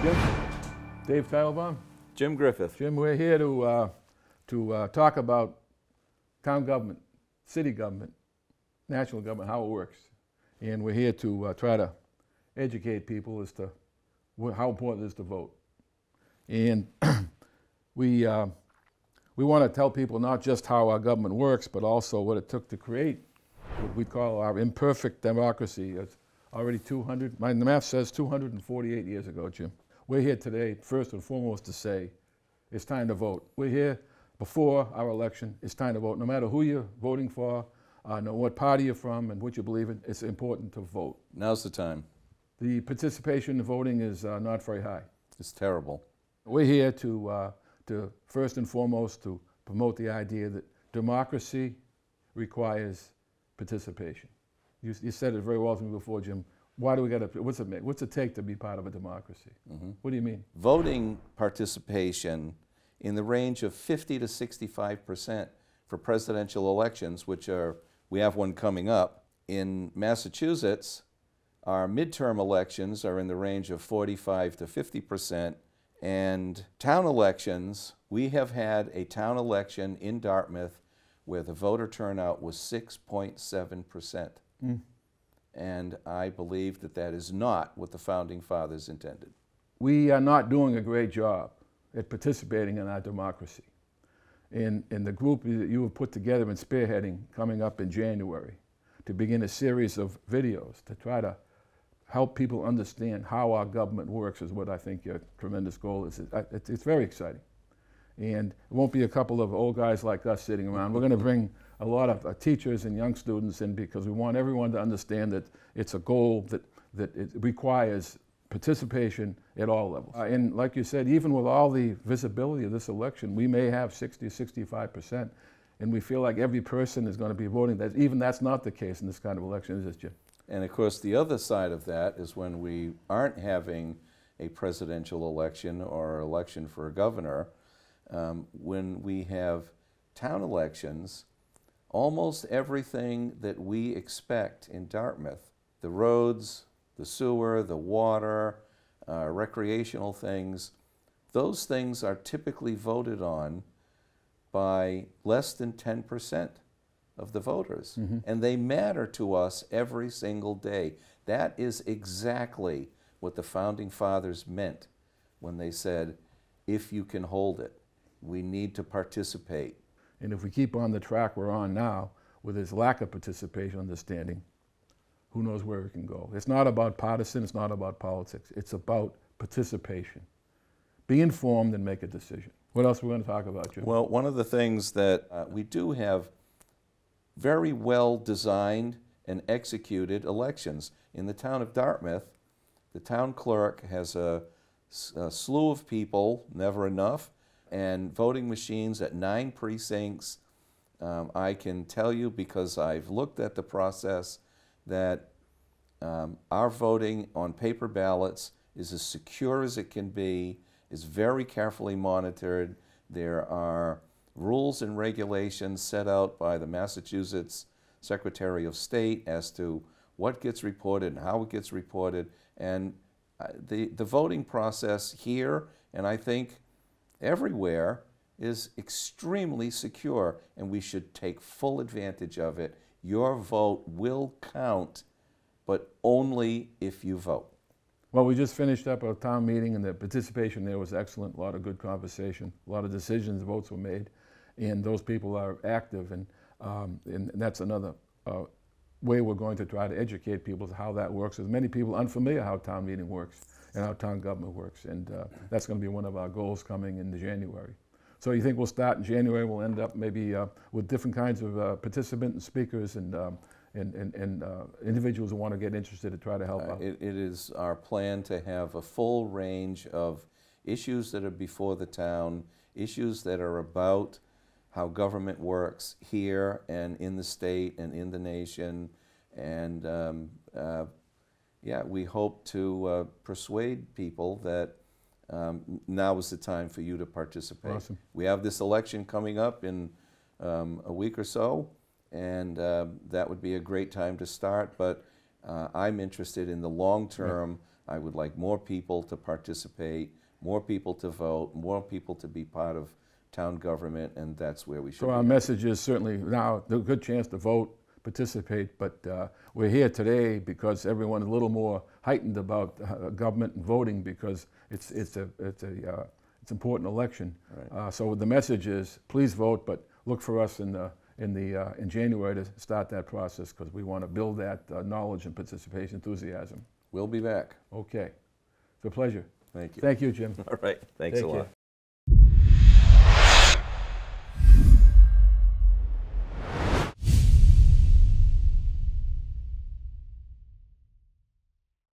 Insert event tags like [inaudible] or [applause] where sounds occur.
Dave Tatelbaum. Jim Griffith. Jim, we're here to, uh, to uh, talk about town government, city government, national government, how it works. And we're here to uh, try to educate people as to how important it is to vote. And [clears throat] we, uh, we want to tell people not just how our government works, but also what it took to create what we call our imperfect democracy. It's already 200, my math says 248 years ago, Jim. We're here today, first and foremost, to say it's time to vote. We're here before our election. It's time to vote. No matter who you're voting for, uh, know what party you're from, and what you believe in, it's important to vote. Now's the time. The participation in voting is uh, not very high. It's terrible. We're here to, uh, to first and foremost to promote the idea that democracy requires participation. You, you said it very well to me before, Jim. Why do we got to? What's it? What's it take to be part of a democracy? Mm-hmm. What do you mean? Voting participation in the range of 50 to 65 percent for presidential elections, which are, we have one coming up. In Massachusetts, our midterm elections are in the range of 45 to 50 percent. And town elections, we have had a town election in Dartmouth where the voter turnout was 6.7 percent. Hmm. And I believe that that is not what the founding fathers intended. we are not doing a great job at participating in our democracy. In, in the group that you have put together and spearheading coming up in January to begin a series of videos to try to help people understand how our government works is what I think your tremendous goal is. It's, it's very exciting. And it won't be a couple of old guys like us sitting around. We're going to bring a lot of uh, teachers and young students in because we want everyone to understand that it's a goal that, that it requires participation at all levels. Uh, and like you said, even with all the visibility of this election, we may have 60, 65 percent, and we feel like every person is going to be voting. That even that's not the case in this kind of election, is it, Jim? And of course, the other side of that is when we aren't having a presidential election or election for a governor, um, when we have town elections, almost everything that we expect in Dartmouth the roads, the sewer, the water, uh, recreational things those things are typically voted on by less than 10% of the voters. And they matter to us every single day. That is exactly what the founding fathers meant when they said, if you can hold it, we need to participate. And if we keep on the track we're on now, with this lack of participation, understanding, who knows where we can go. It's not about partisan, it's not about politics, it's about participation. Be informed and make a decision. What else are we going to talk about, Jim? Well, one of the things that uh, we do have very well designed and executed elections. In the town of Dartmouth, the town clerk has a slew of people, never enough, and voting machines at nine precincts. Um, I can tell you because I've looked at the process that um, our voting on paper ballots is as secure as it can be, is very carefully monitored. There are rules and regulations set out by the Massachusetts Secretary of State as to what gets reported and how it gets reported. And uh, the, the voting process here, and I think everywhere, is extremely secure, and we should take full advantage of it. Your vote will count, but only if you vote. Well, we just finished up a town meeting, and the participation there was excellent. A lot of good conversation, a lot of decisions, votes were made, and those people are active, and, um, and that's another uh, way we're going to try to educate people as how that works. There's many people unfamiliar how town meeting works and how town government works, and uh, that's going to be one of our goals coming in the January. So you think we'll start in January? We'll end up maybe uh, with different kinds of uh, participants and speakers and um, and, and, and uh, individuals who want to get interested to try to help Uh, out. It, it is our plan to have a full range of issues that are before the town, issues that are about how government works here and in the state and in the nation. And um, uh, yeah, we hope to uh, persuade people that um, now is the time for you to participate. Awesome. We have this election coming up in um, a week or so, and uh, that would be a great time to start. But uh, I'm interested in the long term. I would like more people to participate more people to vote, more people to be part of town government, and that's where we should So our message is certainly now, the good chance to vote, participate, but uh, we're here today because everyone's a little more heightened about uh, government and voting because it's, it's a, it's a, uh, it's important election. Right. Uh, So the message is, please vote, but look for us in the, in the, uh, in January to start that process because we want to build that uh, knowledge and participation enthusiasm. We'll be back. Okay. It's a pleasure. Thank you. Thank you, Jim. [laughs] All right, thanks a Take care. lot.